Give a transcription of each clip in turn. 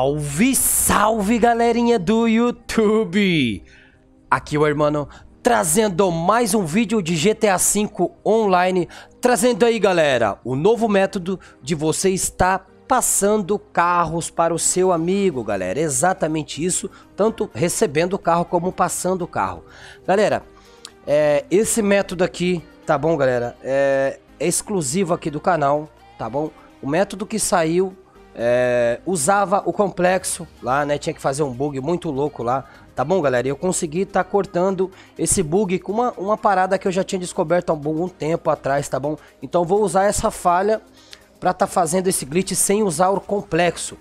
Salve, salve galerinha do YouTube! Aqui o irmão trazendo mais um vídeo de GTA V online, trazendo aí galera, o novo método de você estar passando carros para o seu amigo, galera. Exatamente isso, tanto recebendo o carro como passando o carro. Galera, é, esse método aqui, tá bom galera, é, é exclusivo aqui do canal, tá bom? O método que saiu é, usava o complexo lá, né? Tinha que fazer um bug muito louco lá. Tá bom, galera? E eu consegui estar tá cortando esse bug com uma, uma parada que eu já tinha descoberto há um bom tempo atrás, tá bom? Então vou usar essa falha para tá fazendo esse glitch sem usar o complexo.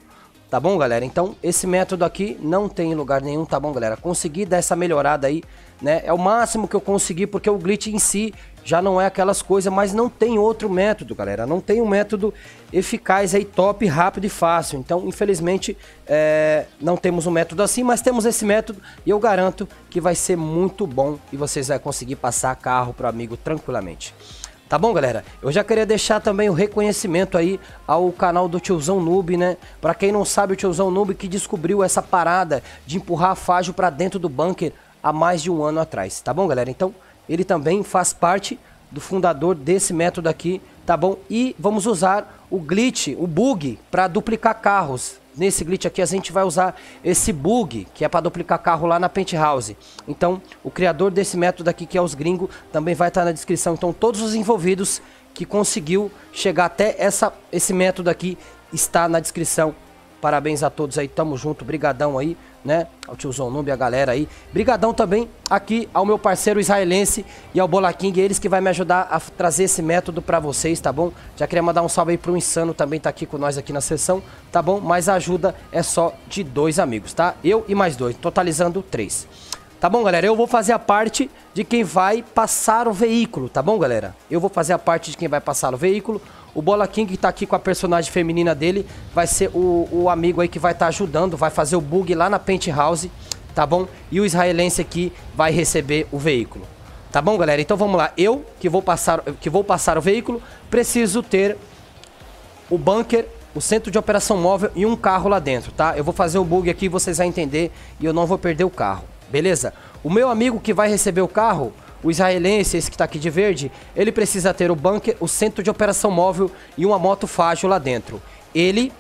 Tá bom, galera? Então, esse método aqui não tem lugar nenhum, tá bom, galera? Consegui dar essa melhorada aí, né? É o máximo que eu consegui, porque o glitch em si já não é aquelas coisas, mas não tem outro método, galera. Não tem um método eficaz aí, top, rápido e fácil. Então, infelizmente, é... não temos um método assim, mas temos esse método e eu garanto que vai ser muito bom e vocês vão conseguir passar carro pro amigo tranquilamente. Tá bom, galera? Eu já queria deixar também o reconhecimento aí ao canal do Tiozão Noob, né? Pra quem não sabe, o Tiozão Noob que descobriu essa parada de empurrar a Fágio pra dentro do bunker há mais de um ano atrás, tá bom, galera? Então, ele também faz parte do fundador desse método aqui, tá bom? E vamos usar o glitch, o bug, para duplicar carros. Nesse glitch aqui a gente vai usar esse bug, que é para duplicar carro lá na Penthouse. Então, o criador desse método aqui, que é os gringos, também vai estar tá na descrição. Então, todos os envolvidos que conseguiu chegar até essa, esse método aqui, está na descrição. Parabéns a todos aí, tamo junto, brigadão aí né? Ao tiozão Noob, a galera aí. Brigadão também aqui ao meu parceiro israelense e ao Bola King, eles que vai me ajudar a trazer esse método pra vocês, tá bom? Já queria mandar um salve aí pro Insano, também tá aqui com nós aqui na sessão, tá bom? Mas a ajuda é só de dois amigos, tá? Eu e mais dois, totalizando três. Tá bom, galera? Eu vou fazer a parte de quem vai passar o veículo, tá bom, galera? Eu vou fazer a parte de quem vai passar o veículo. O Bola King que tá aqui com a personagem feminina dele vai ser o, o amigo aí que vai estar tá ajudando, vai fazer o bug lá na Penthouse, tá bom? E o israelense aqui vai receber o veículo. Tá bom, galera? Então vamos lá. Eu, que vou passar, que vou passar o veículo, preciso ter o bunker, o centro de operação móvel e um carro lá dentro, tá? Eu vou fazer o bug aqui, vocês vão entender e eu não vou perder o carro, beleza? O meu amigo que vai receber o carro o israelense, esse que está aqui de verde, ele precisa ter o bunker, o centro de operação móvel e uma moto fágil lá dentro. Ele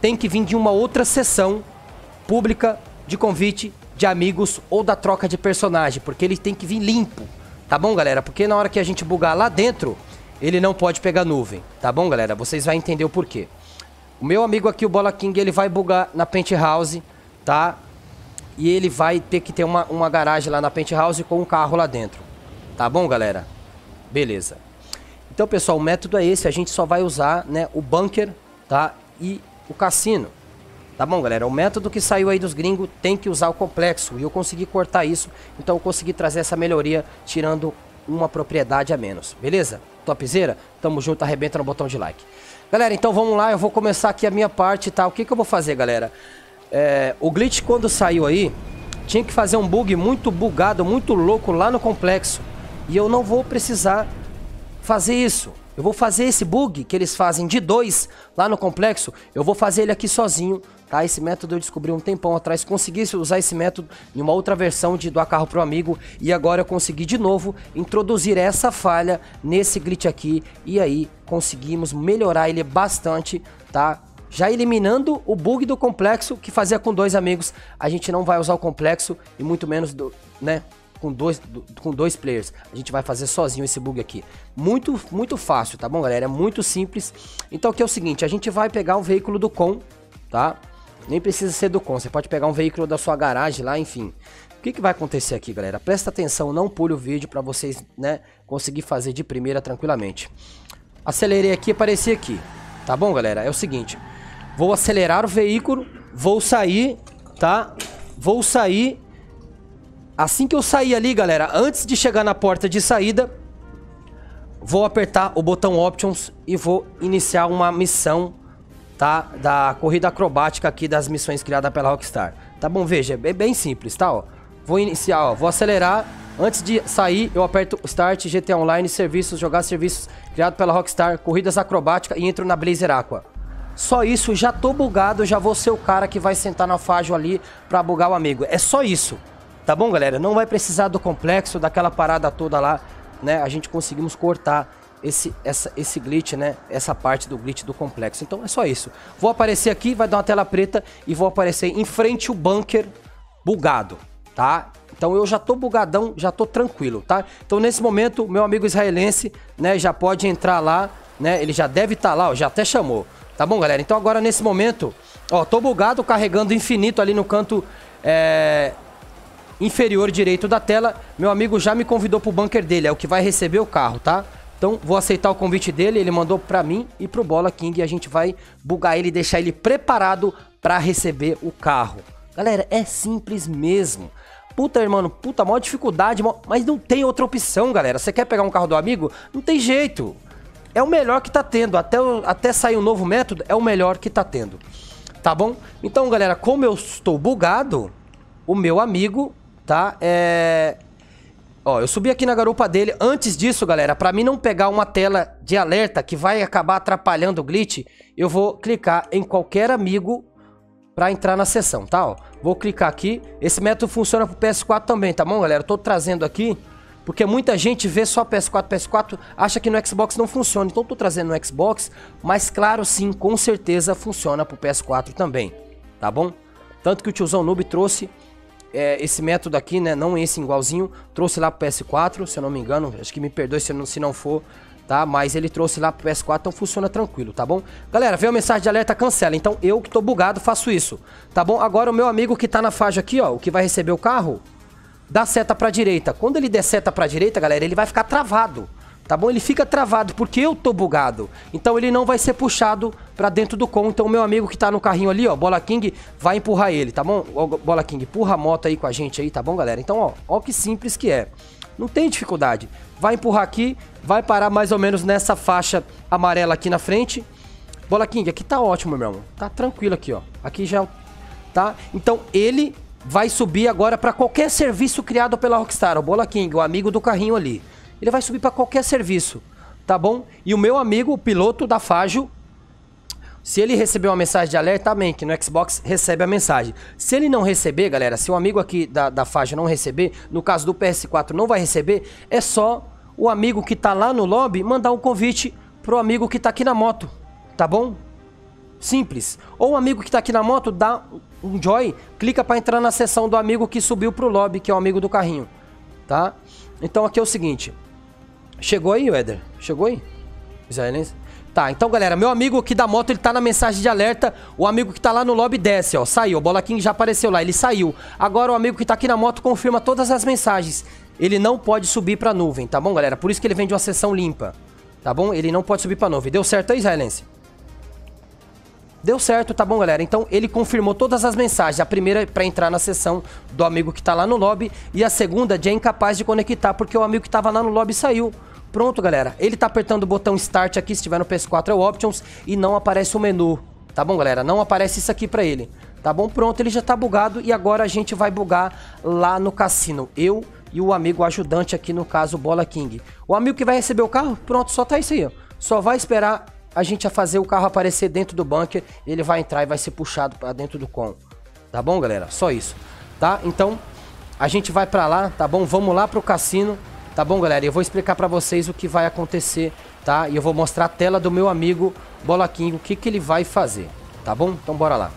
tem que vir de uma outra sessão pública de convite de amigos ou da troca de personagem, porque ele tem que vir limpo, tá bom, galera? Porque na hora que a gente bugar lá dentro, ele não pode pegar nuvem, tá bom, galera? Vocês vão entender o porquê. O meu amigo aqui, o Bola King, ele vai bugar na Penthouse, tá? E ele vai ter que ter uma, uma garagem lá na penthouse com um carro lá dentro. Tá bom, galera? Beleza. Então, pessoal, o método é esse. A gente só vai usar né, o bunker tá? e o cassino. Tá bom, galera? O método que saiu aí dos gringos tem que usar o complexo. E eu consegui cortar isso. Então, eu consegui trazer essa melhoria tirando uma propriedade a menos. Beleza? Topzera? Tamo junto, arrebenta no botão de like. Galera, então vamos lá. Eu vou começar aqui a minha parte, tá? O que, que eu vou fazer, galera? É, o glitch quando saiu aí, tinha que fazer um bug muito bugado, muito louco lá no complexo. E eu não vou precisar fazer isso. Eu vou fazer esse bug que eles fazem de dois lá no complexo, eu vou fazer ele aqui sozinho, tá? Esse método eu descobri um tempão atrás, consegui usar esse método em uma outra versão de doar carro pro amigo e agora eu consegui de novo introduzir essa falha nesse glitch aqui e aí conseguimos melhorar ele bastante, tá? Já eliminando o bug do complexo que fazia com dois amigos. A gente não vai usar o complexo e muito menos do, né, com dois, do, com dois players. A gente vai fazer sozinho esse bug aqui. Muito, muito fácil, tá bom, galera? É muito simples. Então aqui é o seguinte, a gente vai pegar um veículo do com, tá? Nem precisa ser do com, você pode pegar um veículo da sua garagem lá, enfim. O que, que vai acontecer aqui, galera? Presta atenção, não pule o vídeo para vocês, né, conseguir fazer de primeira tranquilamente. Acelerei aqui, apareci aqui. Tá bom, galera? É o seguinte, Vou acelerar o veículo, vou sair, tá? Vou sair. Assim que eu sair ali, galera, antes de chegar na porta de saída, vou apertar o botão Options e vou iniciar uma missão, tá? Da corrida acrobática aqui das missões criadas pela Rockstar. Tá bom? Veja, é bem simples, tá? Ó. Vou iniciar, ó, vou acelerar. Antes de sair, eu aperto Start, GTA Online, Serviços, Jogar Serviços, criado pela Rockstar, Corridas Acrobáticas e entro na Blazer Aqua. Só isso, já tô bugado, já vou ser o cara que vai sentar na Fágio ali pra bugar o amigo. É só isso. Tá bom, galera? Não vai precisar do complexo, daquela parada toda lá, né? A gente conseguimos cortar esse, essa, esse glitch, né? Essa parte do glitch do complexo. Então é só isso. Vou aparecer aqui, vai dar uma tela preta e vou aparecer em frente o bunker bugado, tá? Então eu já tô bugadão, já tô tranquilo, tá? Então nesse momento, meu amigo israelense, né, já pode entrar lá, né? Ele já deve estar tá lá, ó, já até chamou. Tá bom, galera? Então agora nesse momento, ó, tô bugado, carregando infinito ali no canto é, inferior direito da tela. Meu amigo já me convidou pro bunker dele, é o que vai receber o carro, tá? Então vou aceitar o convite dele, ele mandou pra mim e pro Bola King e a gente vai bugar ele e deixar ele preparado pra receber o carro. Galera, é simples mesmo. Puta, irmão, puta, maior dificuldade, mas não tem outra opção, galera. Você quer pegar um carro do amigo? Não tem jeito. É o melhor que tá tendo. Até, até sair um novo método, é o melhor que tá tendo. Tá bom? Então, galera, como eu estou bugado, o meu amigo, tá? É... Ó, eu subi aqui na garupa dele. Antes disso, galera, pra mim não pegar uma tela de alerta que vai acabar atrapalhando o glitch, eu vou clicar em qualquer amigo para entrar na sessão, tá? Ó, vou clicar aqui. Esse método funciona pro PS4 também, tá bom, galera? Eu tô trazendo aqui porque muita gente vê só PS4, PS4, acha que no Xbox não funciona. Então tô trazendo no Xbox, mas claro sim, com certeza funciona pro PS4 também, tá bom? Tanto que o tiozão Noob trouxe é, esse método aqui, né? Não esse igualzinho, trouxe lá pro PS4, se eu não me engano. Acho que me perdoe se não, se não for, tá? Mas ele trouxe lá pro PS4, então funciona tranquilo, tá bom? Galera, veio a mensagem de alerta, cancela. Então eu que tô bugado faço isso, tá bom? Agora o meu amigo que tá na faixa aqui, ó, o que vai receber o carro, dá seta pra direita. Quando ele der seta pra direita, galera, ele vai ficar travado. Tá bom? Ele fica travado porque eu tô bugado. Então ele não vai ser puxado pra dentro do com. Então o meu amigo que tá no carrinho ali, ó, Bola King, vai empurrar ele, tá bom? Ó, Bola King, empurra a moto aí com a gente aí, tá bom, galera? Então, ó, ó que simples que é. Não tem dificuldade. Vai empurrar aqui, vai parar mais ou menos nessa faixa amarela aqui na frente. Bola King, aqui tá ótimo, meu irmão. Tá tranquilo aqui, ó. Aqui já tá? Então ele vai subir agora para qualquer serviço criado pela Rockstar, o Bola King, o amigo do carrinho ali. Ele vai subir para qualquer serviço, tá bom? E o meu amigo, o piloto da Fágio, se ele receber uma mensagem de alerta, também, que no Xbox recebe a mensagem. Se ele não receber, galera, se o amigo aqui da, da Fágio não receber, no caso do PS4 não vai receber, é só o amigo que tá lá no lobby mandar um convite pro amigo que tá aqui na moto, tá bom? Simples. Ou o amigo que tá aqui na moto dá um joy, clica para entrar na seção do amigo que subiu pro lobby, que é o amigo do carrinho, tá? Então aqui é o seguinte. Chegou aí, Eder? Chegou aí? Israelense? Tá, então galera, meu amigo aqui da moto, ele tá na mensagem de alerta, o amigo que tá lá no lobby desce, ó, saiu, o Bola já apareceu lá, ele saiu. Agora o amigo que tá aqui na moto confirma todas as mensagens. Ele não pode subir pra nuvem, tá bom, galera? Por isso que ele vem de uma sessão limpa, tá bom? Ele não pode subir pra nuvem. Deu certo aí, Israelense? Deu certo, tá bom, galera? Então ele confirmou todas as mensagens. A primeira é para entrar na sessão do amigo que tá lá no lobby e a segunda de é incapaz de conectar porque o amigo que tava lá no lobby saiu. Pronto, galera. Ele tá apertando o botão Start aqui, se estiver no PS4 é o Options e não aparece o menu. Tá bom, galera? Não aparece isso aqui pra ele. Tá bom? Pronto, ele já tá bugado e agora a gente vai bugar lá no cassino. Eu e o amigo ajudante aqui, no caso, Bola King. O amigo que vai receber o carro, pronto, só tá isso aí, ó. Só vai esperar a gente a fazer o carro aparecer dentro do bunker, ele vai entrar e vai ser puxado para dentro do com. Tá bom, galera? Só isso, tá? Então, a gente vai para lá, tá bom? Vamos lá pro cassino, tá bom, galera? Eu vou explicar para vocês o que vai acontecer, tá? E eu vou mostrar a tela do meu amigo Bola King, o que que ele vai fazer, tá bom? Então bora lá.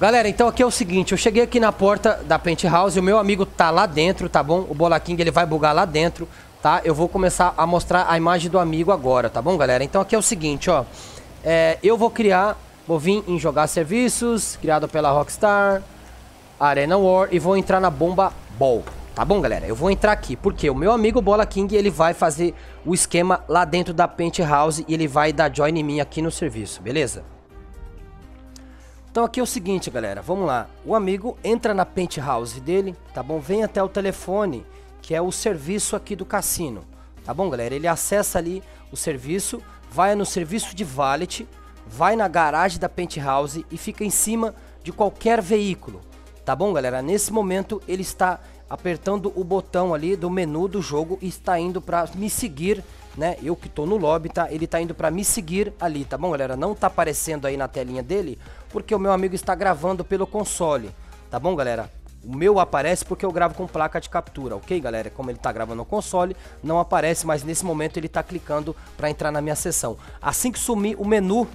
Galera, então aqui é o seguinte, eu cheguei aqui na porta da Penthouse, o meu amigo tá lá dentro, tá bom? O Bola King, ele vai bugar lá dentro, tá? Eu vou começar a mostrar a imagem do amigo agora, tá bom, galera? Então aqui é o seguinte, ó. É, eu vou criar, vou vir em jogar serviços, criado pela Rockstar, Arena War, e vou entrar na Bomba Ball. Tá bom, galera? Eu vou entrar aqui, porque o meu amigo Bola King, ele vai fazer o esquema lá dentro da Penthouse e ele vai dar join em mim aqui no serviço, beleza? Então aqui é o seguinte, galera, vamos lá. O amigo entra na Penthouse dele, tá bom? Vem até o telefone que é o serviço aqui do cassino. Tá bom, galera? Ele acessa ali o serviço, vai no serviço de valet, vai na garagem da penthouse e fica em cima de qualquer veículo. Tá bom, galera? Nesse momento ele está apertando o botão ali do menu do jogo e está indo para me seguir né? Eu que tô no lobby, tá? Ele tá indo pra me seguir ali, tá bom, galera? Não tá aparecendo aí na telinha dele, porque o meu amigo está gravando pelo console, tá bom, galera? O meu aparece porque eu gravo com placa de captura, ok, galera? Como ele tá gravando no console, não aparece, mas nesse momento ele tá clicando para entrar na minha sessão. Assim que sumir o menu,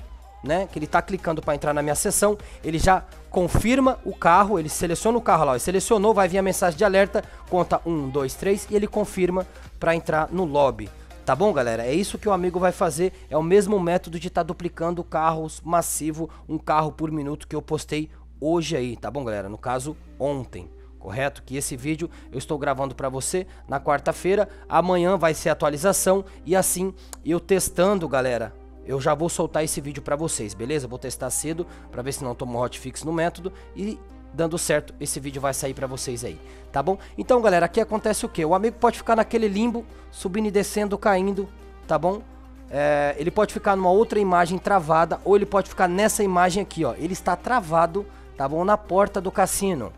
né, que ele tá clicando para entrar na minha sessão, ele já confirma o carro, ele seleciona o carro lá, ele selecionou, vai vir a mensagem de alerta, conta 1, 2, 3 e ele confirma para entrar no lobby. Tá bom, galera? É isso que o amigo vai fazer. É o mesmo método de estar tá duplicando carros massivo, um carro por minuto que eu postei hoje aí, tá bom, galera? No caso, ontem, correto? Que esse vídeo eu estou gravando para você na quarta-feira. Amanhã vai ser atualização e assim eu testando, galera. Eu já vou soltar esse vídeo para vocês, beleza? Vou testar cedo para ver se não tomo hotfix no método e dando certo, esse vídeo vai sair para vocês aí, tá bom? Então, galera, aqui acontece o que? O amigo pode ficar naquele limbo, subindo e descendo, caindo, tá bom? É, ele pode ficar numa outra imagem travada ou ele pode ficar nessa imagem aqui, ó. Ele está travado estavam na porta do cassino.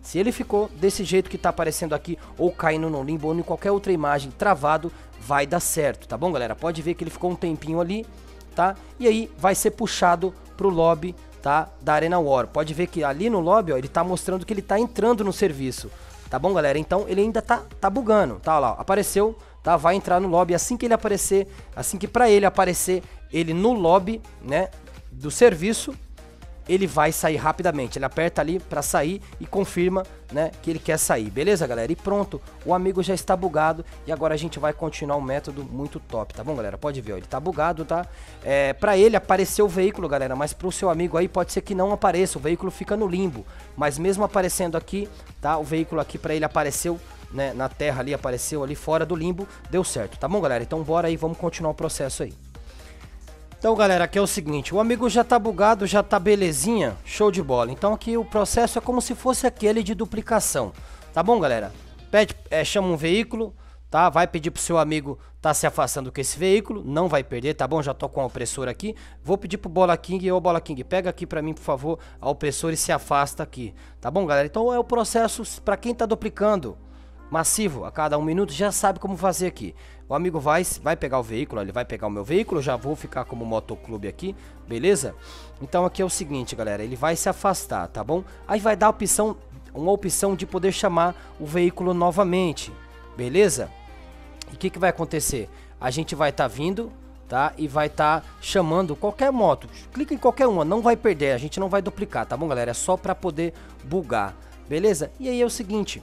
Se ele ficou desse jeito que está aparecendo aqui, ou caindo no limbo, ou em qualquer outra imagem travado, vai dar certo, tá bom, galera? Pode ver que ele ficou um tempinho ali, tá? E aí vai ser puxado pro lobby, tá? Da Arena War. Pode ver que ali no lobby, ó, ele tá mostrando que ele tá entrando no serviço, tá bom, galera? Então ele ainda tá, tá bugando, tá? Lá, apareceu, tá? Vai entrar no lobby assim que ele aparecer, assim que para ele aparecer, ele no lobby, né? Do serviço, ele vai sair rapidamente. Ele aperta ali para sair e confirma, né, que ele quer sair. Beleza, galera? E pronto, o amigo já está bugado e agora a gente vai continuar um método muito top, tá bom, galera? Pode ver, ó, ele tá bugado, tá? É, para ele apareceu o veículo, galera, mas pro seu amigo aí pode ser que não apareça, o veículo fica no limbo. Mas mesmo aparecendo aqui, tá? O veículo aqui para ele apareceu né, na terra ali, apareceu ali fora do limbo, deu certo, tá bom, galera? Então bora aí, vamos continuar o processo aí. Então, galera, aqui é o seguinte, o amigo já tá bugado, já tá belezinha, show de bola. Então aqui o processo é como se fosse aquele de duplicação, tá bom, galera? Pede, é, chama um veículo, tá? Vai pedir pro seu amigo tá se afastando com esse veículo, não vai perder, tá bom? Já tô com a opressora aqui. Vou pedir pro Bola King, ô Bola King, pega aqui pra mim, por favor, a opressora e se afasta aqui, tá bom, galera? Então é o processo para quem tá duplicando massivo a cada um minuto, já sabe como fazer aqui. O amigo vai, vai pegar o veículo, ele vai pegar o meu veículo, já vou ficar como motoclube aqui, beleza? Então aqui é o seguinte, galera, ele vai se afastar, tá bom? Aí vai dar opção, uma opção de poder chamar o veículo novamente, beleza? E o que, que vai acontecer? A gente vai estar tá vindo, tá? E vai estar tá chamando qualquer moto. Clica em qualquer uma, não vai perder, a gente não vai duplicar, tá bom, galera? É só para poder bugar, beleza? E aí é o seguinte,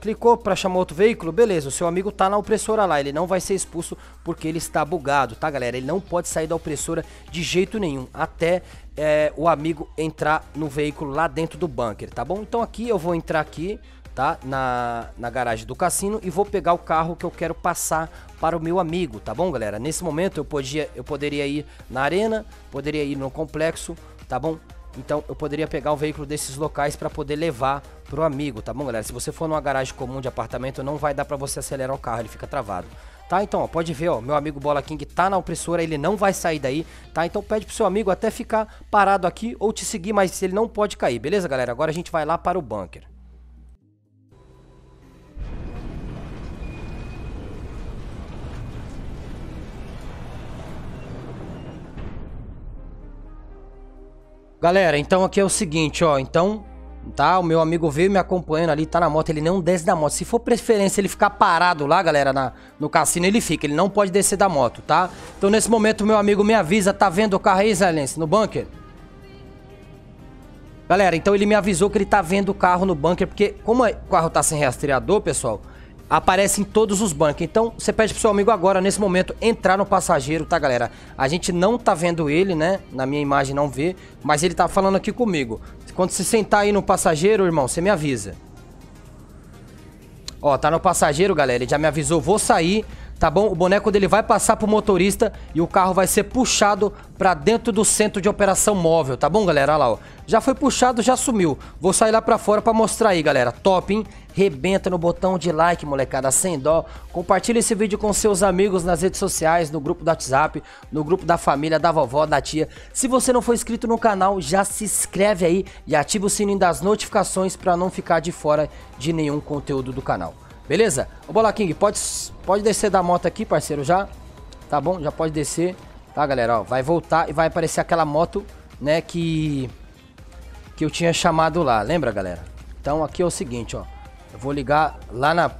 Clicou para chamar outro veículo? Beleza, o seu amigo tá na opressora lá, ele não vai ser expulso porque ele está bugado, tá galera? Ele não pode sair da opressora de jeito nenhum, até é, o amigo entrar no veículo lá dentro do bunker, tá bom? Então aqui eu vou entrar aqui, tá? Na, na garagem do cassino e vou pegar o carro que eu quero passar para o meu amigo, tá bom galera? Nesse momento eu, podia, eu poderia ir na arena, poderia ir no complexo, tá bom? Então eu poderia pegar um veículo desses locais para poder levar pro amigo, tá bom, galera? Se você for numa garagem comum de apartamento, não vai dar para você acelerar o carro, ele fica travado. Tá, então, ó, pode ver, ó, meu amigo Bola King tá na opressora, ele não vai sair daí, tá? Então pede pro seu amigo até ficar parado aqui ou te seguir, mas ele não pode cair, beleza, galera? Agora a gente vai lá para o bunker. Galera, então aqui é o seguinte, ó, então, tá, o meu amigo veio me acompanhando ali, tá na moto, ele não desce da moto. Se for preferência ele ficar parado lá, galera, na, no cassino, ele fica, ele não pode descer da moto, tá? Então nesse momento o meu amigo me avisa, tá vendo o carro aí, Zelense, no bunker? Galera, então ele me avisou que ele tá vendo o carro no bunker, porque como o carro tá sem rastreador, pessoal, aparece em todos os bancos. Então, você pede pro seu amigo agora, nesse momento, entrar no passageiro, tá, galera? A gente não tá vendo ele, né? Na minha imagem não vê, mas ele tá falando aqui comigo. Quando você sentar aí no passageiro, irmão, você me avisa. Ó, tá no passageiro, galera. Ele já me avisou, vou sair tá bom? O boneco dele vai passar pro motorista e o carro vai ser puxado pra dentro do centro de operação móvel, tá bom, galera? Olha lá, ó. Já foi puxado, já sumiu. Vou sair lá pra fora pra mostrar aí, galera. Top, hein? Rebenta no botão de like, molecada, sem dó. Compartilha esse vídeo com seus amigos nas redes sociais, no grupo do WhatsApp, no grupo da família, da vovó, da tia. Se você não for inscrito no canal, já se inscreve aí e ativa o sininho das notificações pra não ficar de fora de nenhum conteúdo do canal. Beleza? Ô Bola King, pode, pode descer da moto aqui, parceiro, já. Tá bom? Já pode descer. Tá, galera? Ó, vai voltar e vai aparecer aquela moto, né, que... Que eu tinha chamado lá. Lembra, galera? Então aqui é o seguinte, ó. Eu vou ligar lá na...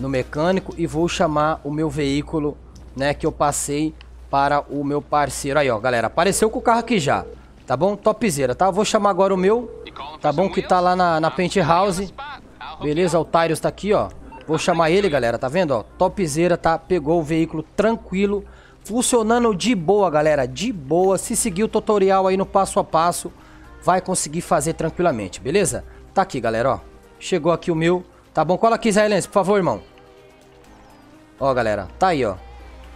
No mecânico e vou chamar o meu veículo, né, que eu passei para o meu parceiro. Aí, ó, galera. Apareceu com o carro aqui já. Tá bom? Topzera, tá? Vou chamar agora o meu. Tá bom? Que tá lá na, na Penthouse. Beleza? O Tyros tá aqui, ó. Vou chamar ele, galera. Tá vendo, ó? Topzera, tá? Pegou o veículo tranquilo. Funcionando de boa, galera. De boa. Se seguir o tutorial aí no passo a passo, vai conseguir fazer tranquilamente, beleza? Tá aqui, galera, ó. Chegou aqui o meu. Tá bom? Cola aqui, Israelense, por favor, irmão. Ó, galera. Tá aí, ó.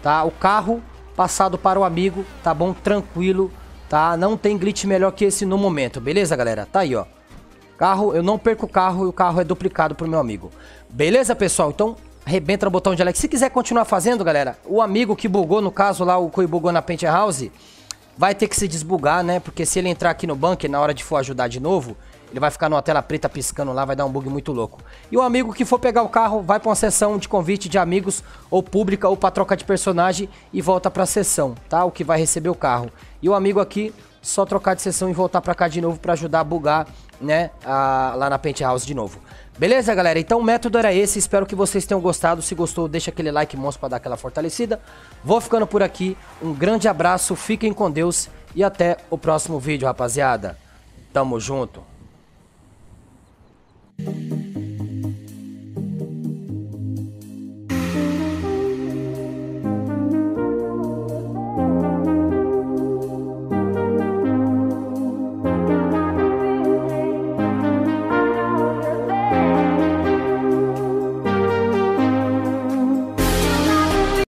Tá? O carro passado para o amigo. Tá bom? Tranquilo tá? Não tem glitch melhor que esse no momento, beleza, galera? Tá aí, ó. Carro, eu não perco o carro e o carro é duplicado pro meu amigo. Beleza, pessoal? Então, arrebenta no botão de like. Se quiser continuar fazendo, galera, o amigo que bugou, no caso lá, o que bugou na Penthouse, vai ter que se desbugar, né? Porque se ele entrar aqui no bunker na hora de for ajudar de novo, ele vai ficar numa tela preta piscando lá, vai dar um bug muito louco. E o amigo que for pegar o carro, vai pra uma sessão de convite de amigos, ou pública, ou pra troca de personagem, e volta pra sessão, tá? O que vai receber o carro. E o amigo aqui, só trocar de sessão e voltar para cá de novo para ajudar a bugar, né, a, lá na Penthouse de novo. Beleza, galera? Então o método era esse, espero que vocês tenham gostado. Se gostou, deixa aquele like monstro para dar aquela fortalecida. Vou ficando por aqui, um grande abraço, fiquem com Deus e até o próximo vídeo, rapaziada. Tamo junto!